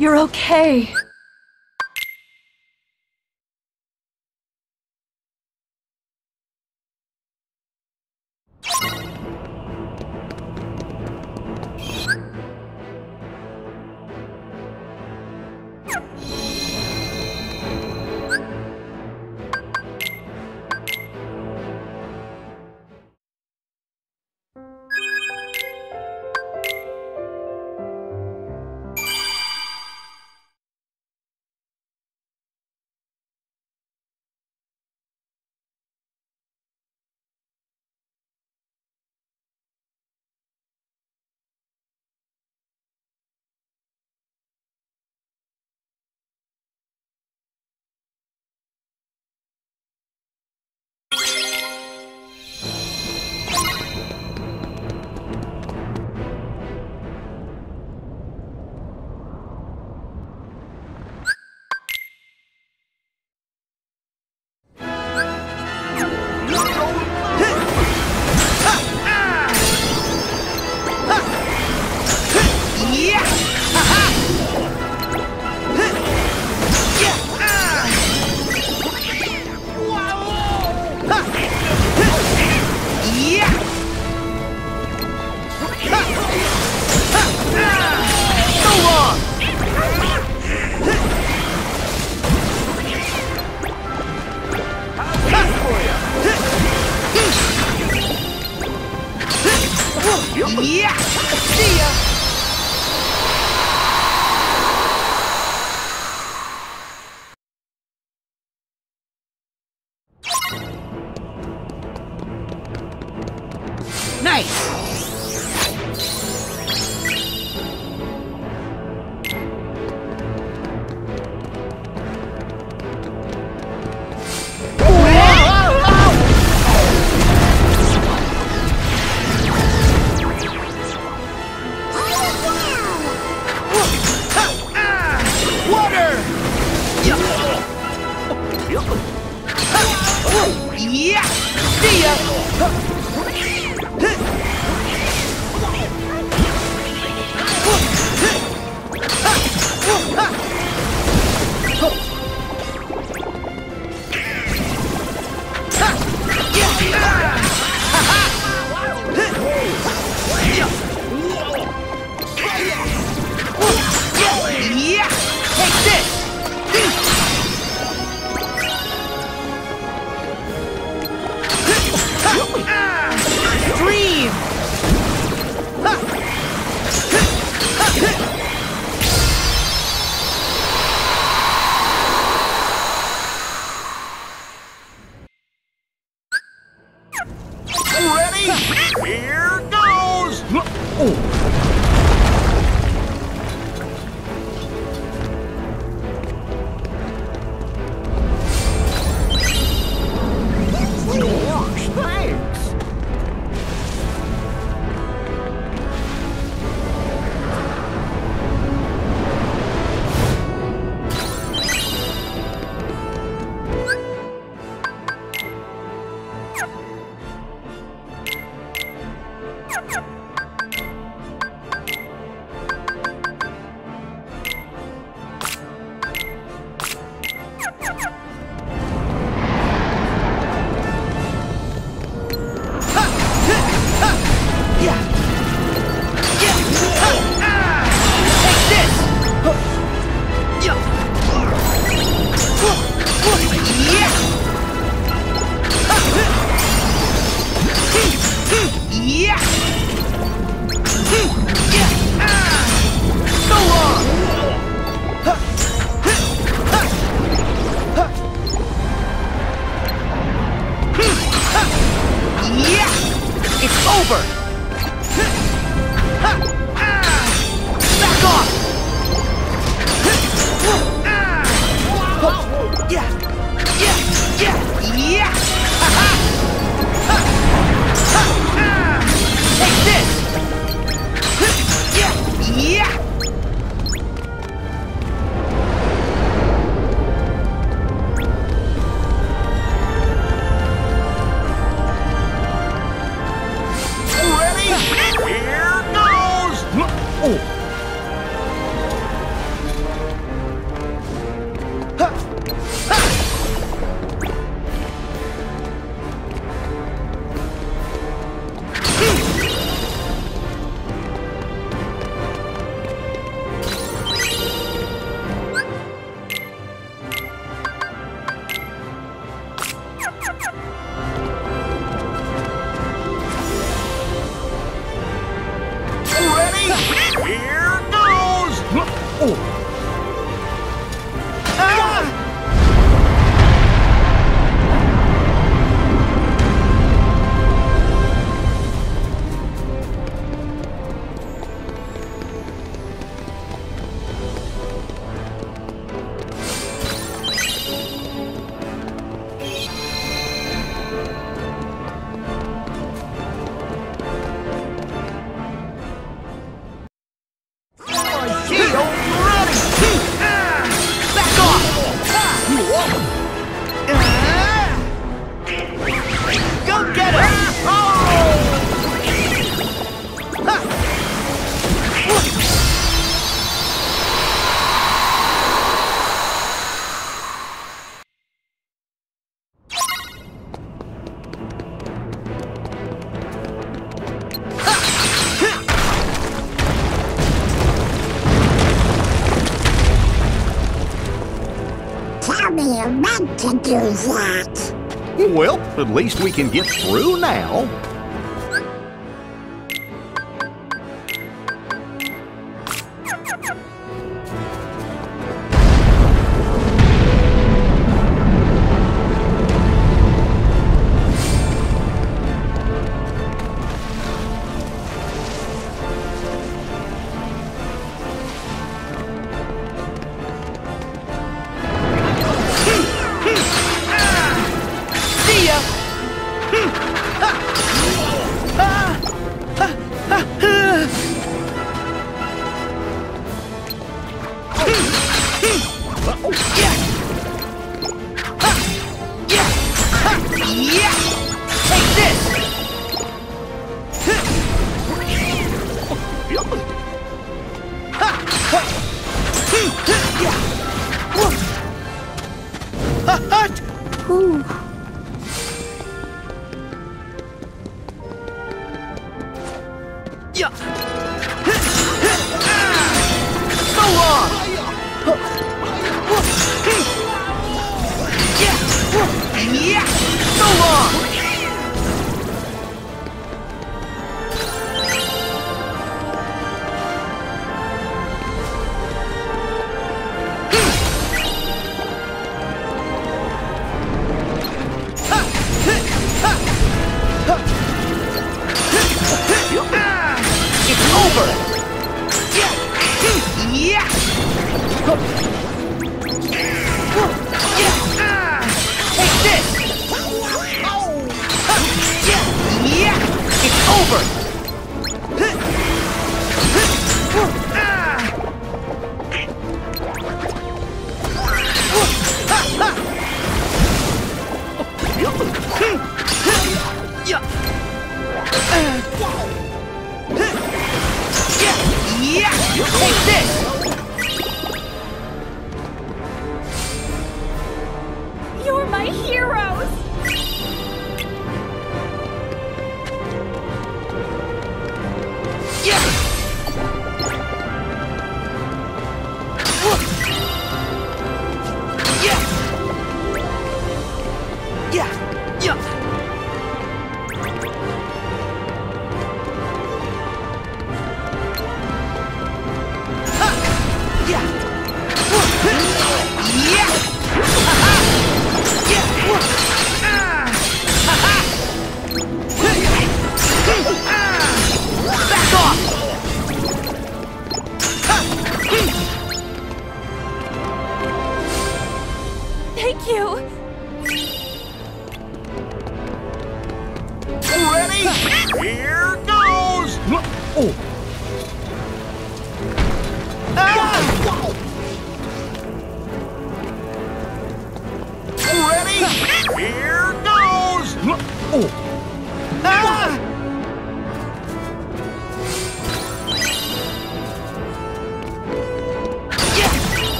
You're okay. over! Back off! Yeah! Yeah! Yeah! Yeah! Take this! Yeah! Yeah! Show least we can get through now. Whew. Yeah.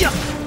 呀！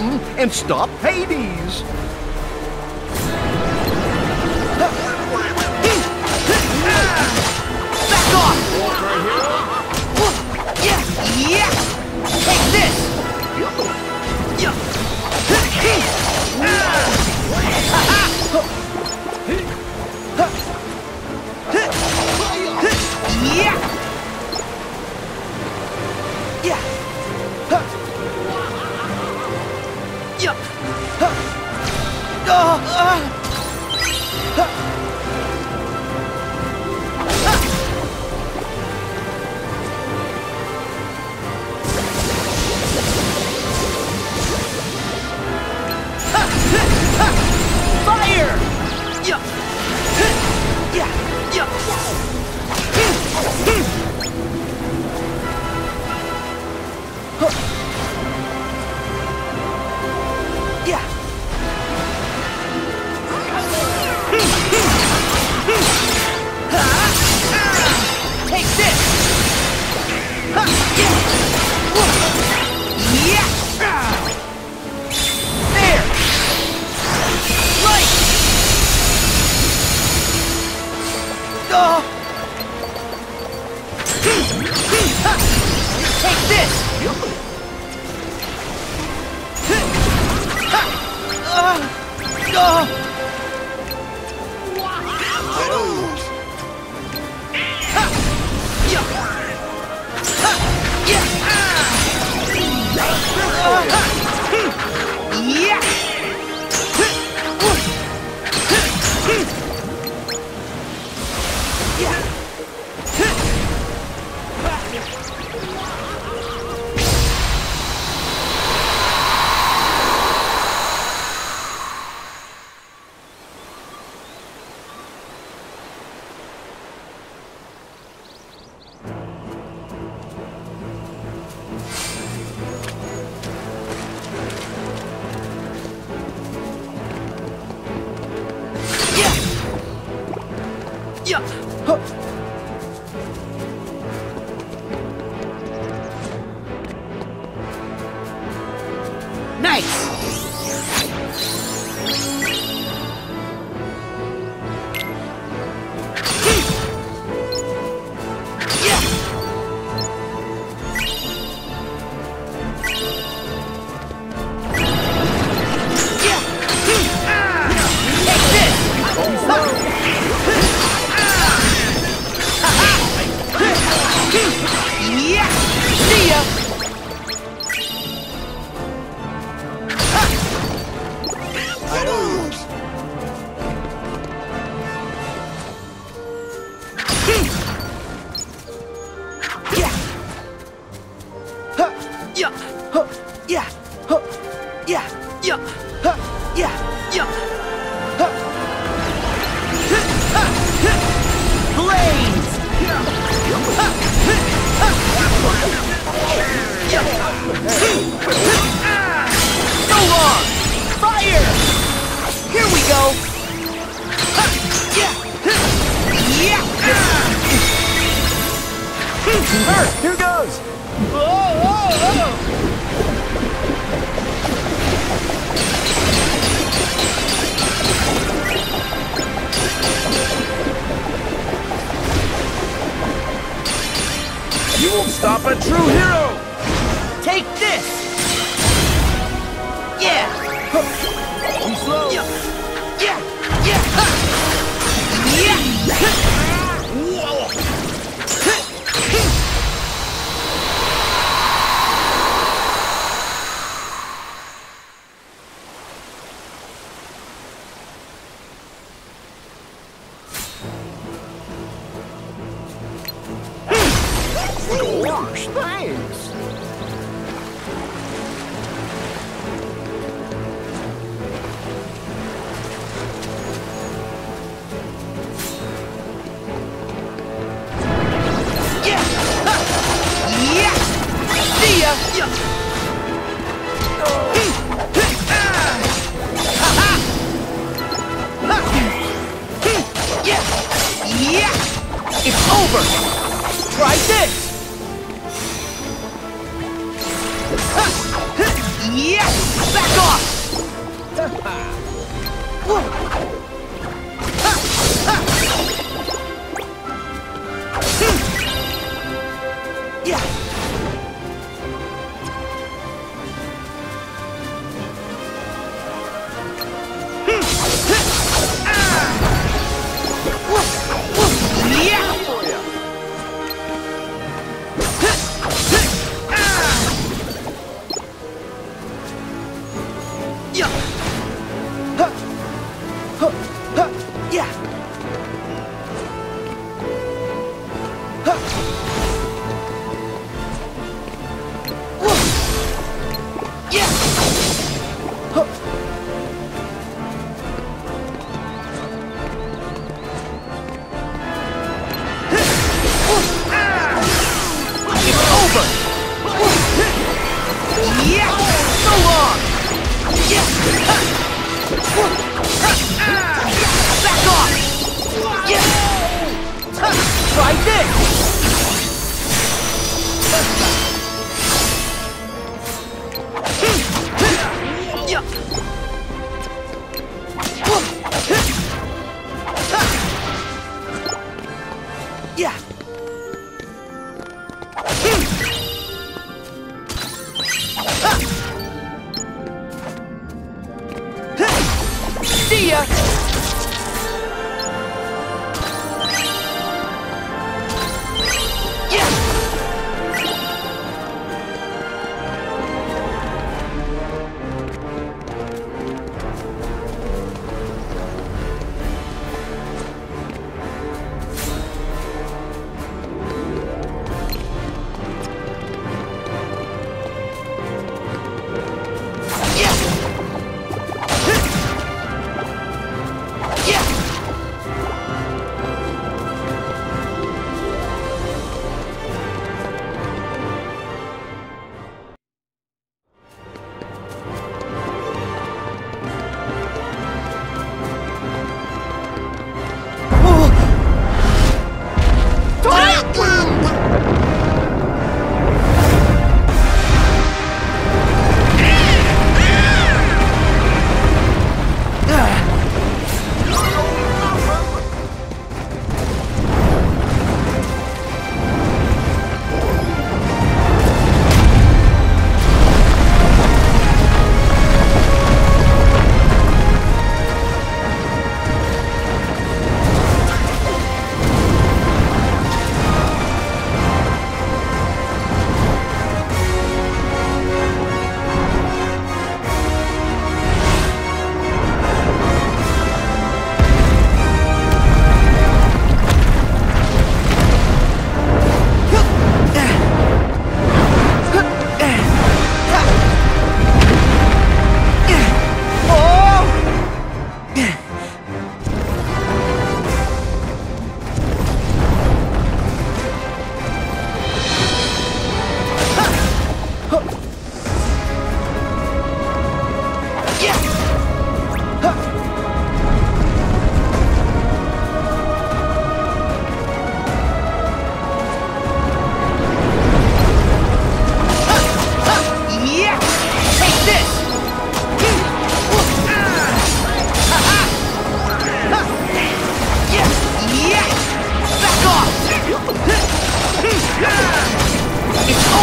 Mountain and stop Hades.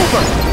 It's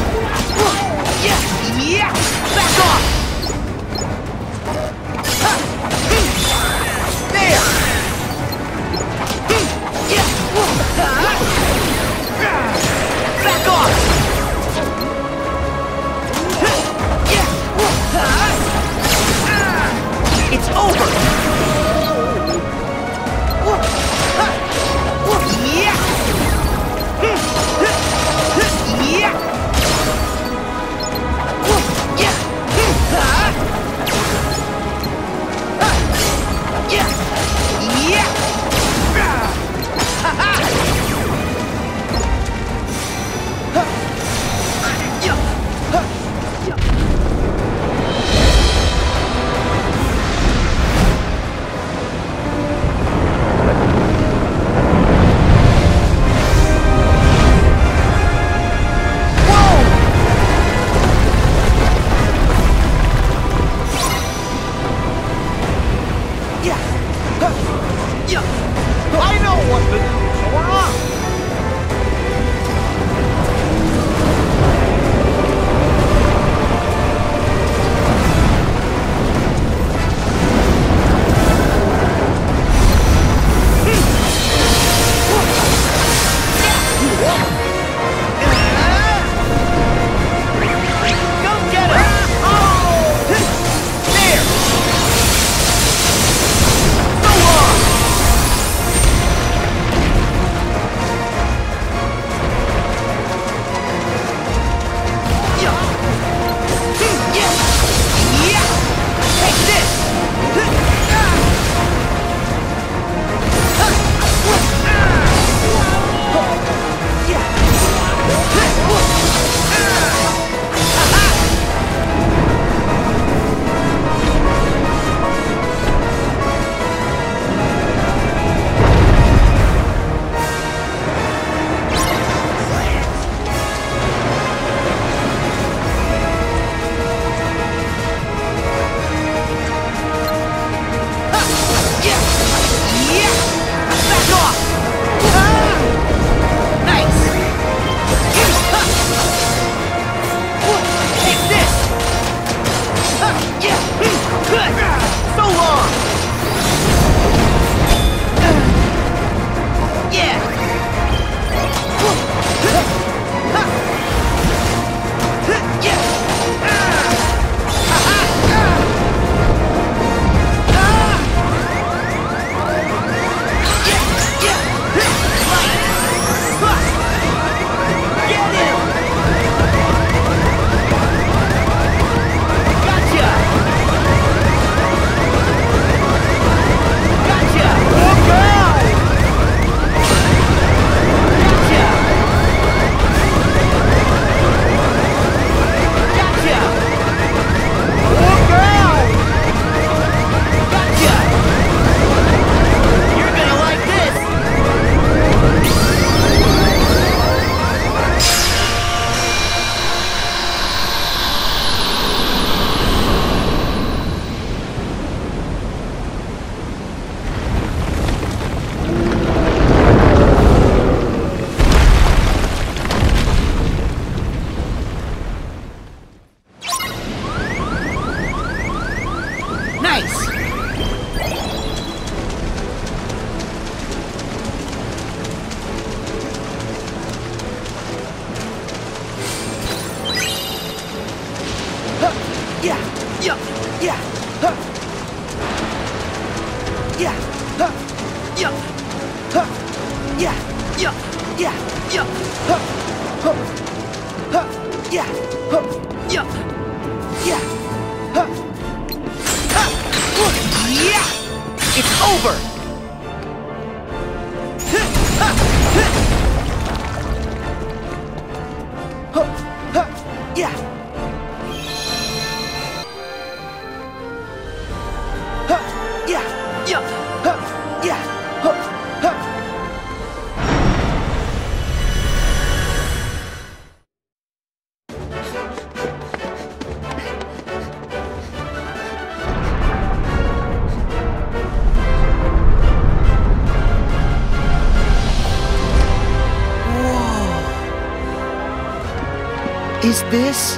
Is this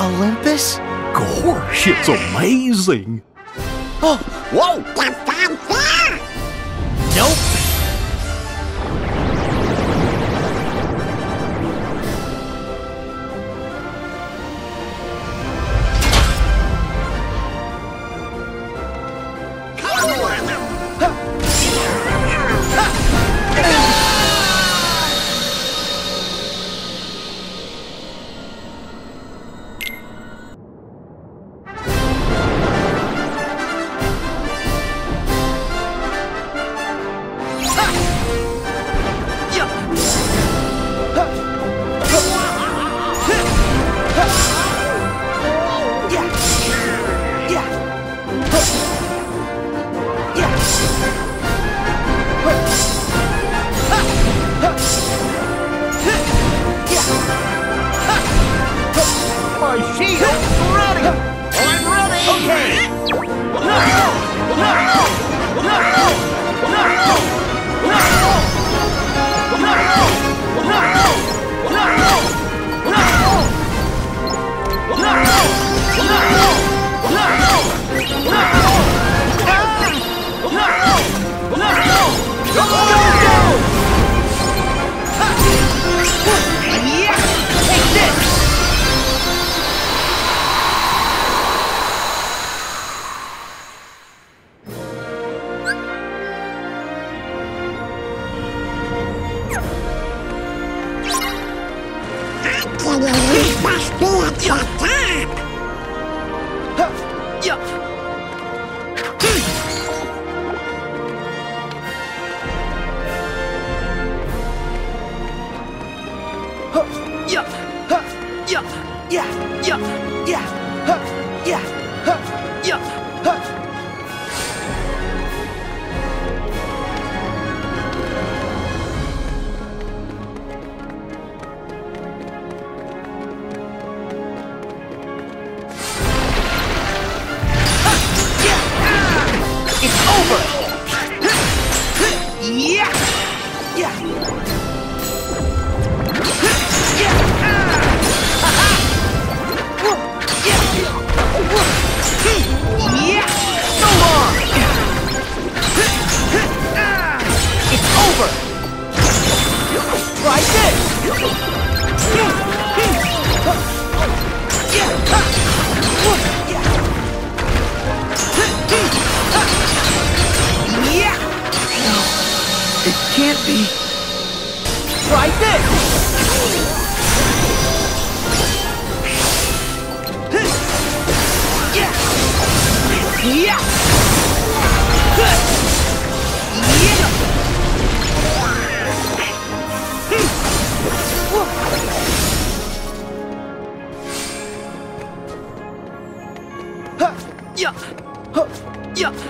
Olympus? Gosh, it's amazing! Oh, whoa! Nope. can't be. Try this! Yeah! Yeah! Yeah.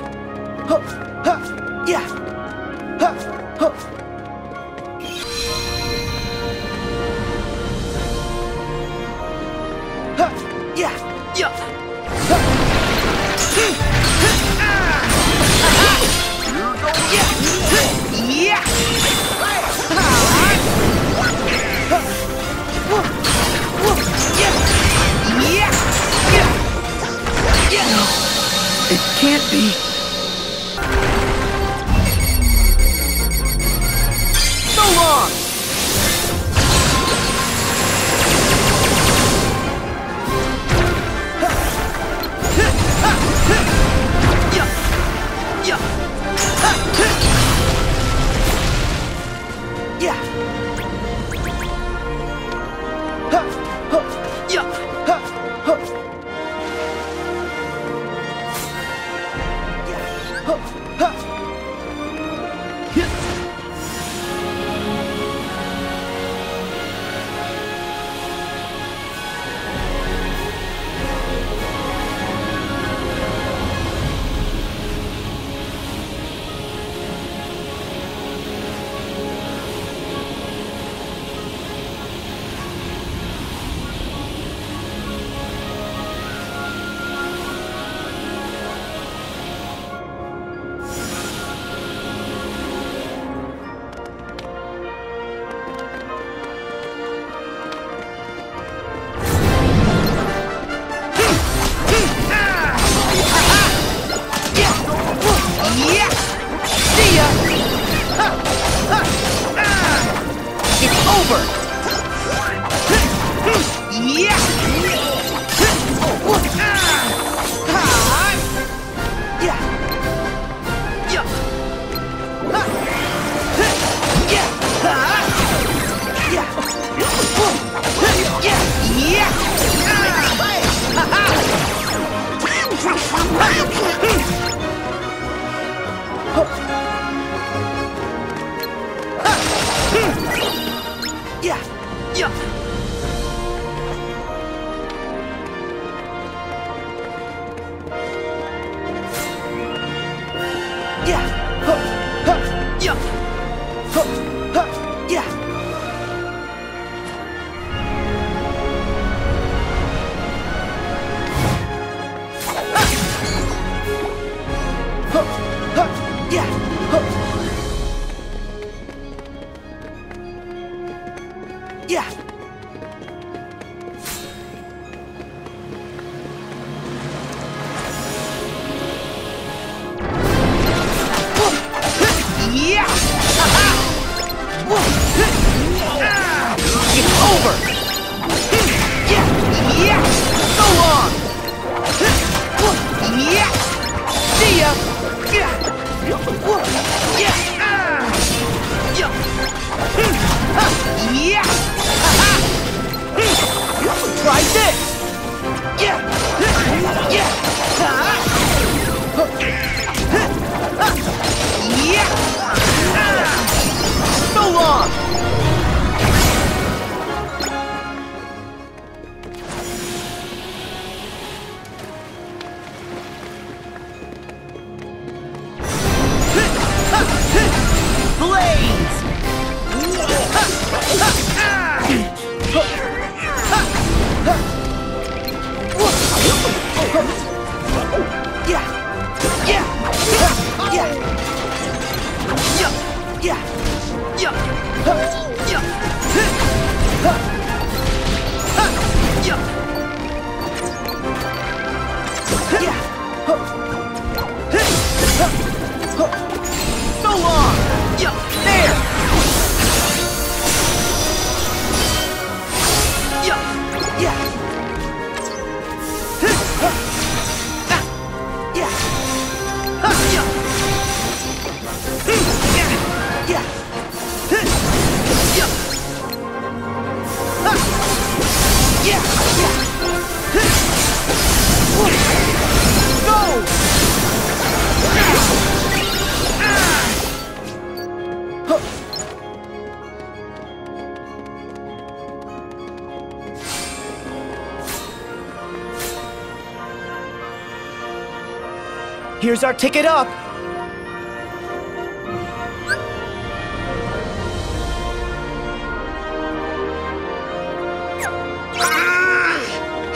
Here's our ticket up.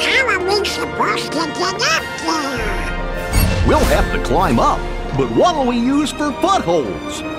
How are we supposed to get up there? We'll have to climb up, but what'll we use for footholds?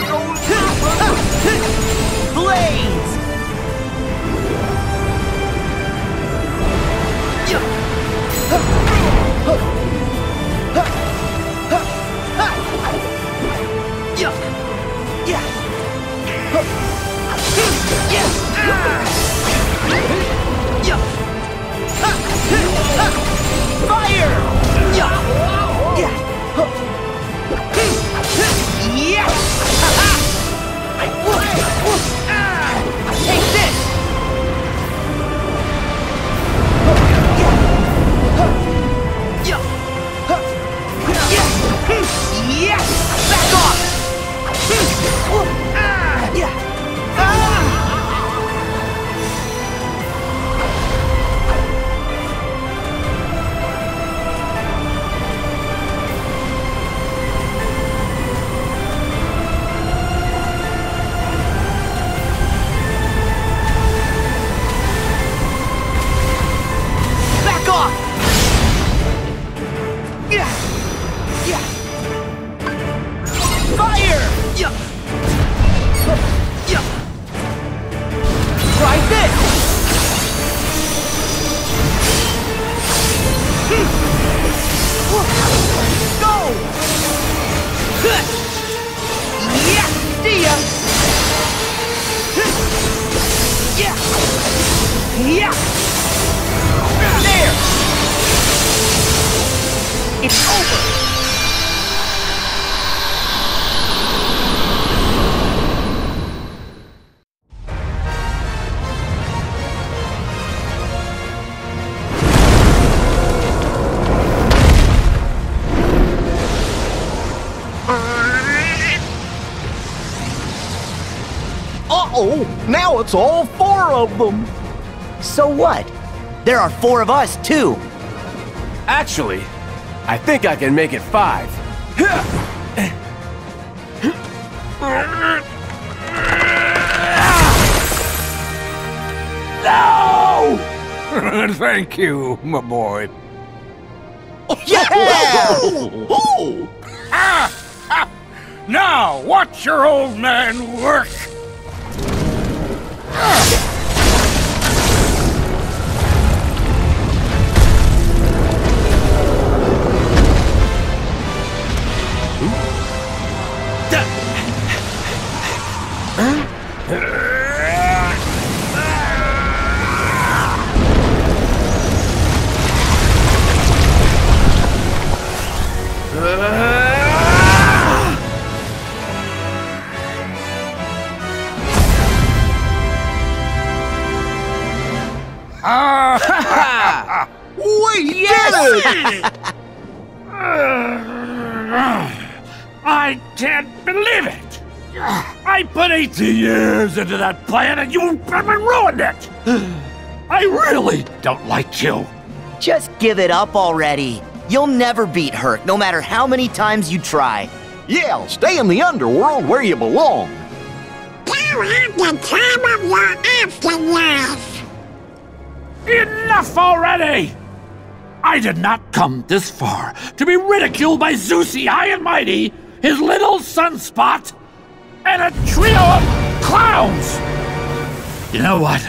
Blaze! Yeah! There! It's over! Uh-oh, now it's all four of them. So what? There are four of us, too. Actually, I think I can make it five. No! Thank you, my boy. Yeah! Oh, Now, watch your old man work. we I can't believe it! I put 18 years into that plan and you ruined it! I really don't like you. Just give it up already. You'll never beat Herc, no matter how many times you try. Yeah, stay in the underworld where you belong. Go have the time of your afterlife. Enough already! I did not come this far to be ridiculed by Zeusy High and Mighty, his little sunspot, and a trio of clowns! You know what?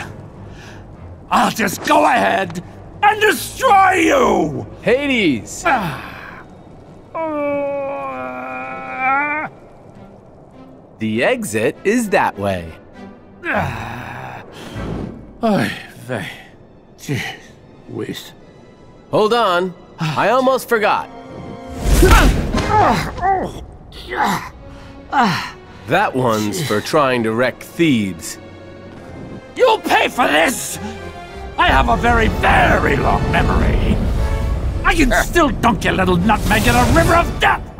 I'll just go ahead and destroy you! Hades! Uh, The exit is that way. Oy vey. Jeez whiz. Hold on. I almost forgot. That one's for trying to wreck Thebes. You'll pay for this! I have a very, very long memory. I can still dunk your little nutmeg in a river of death!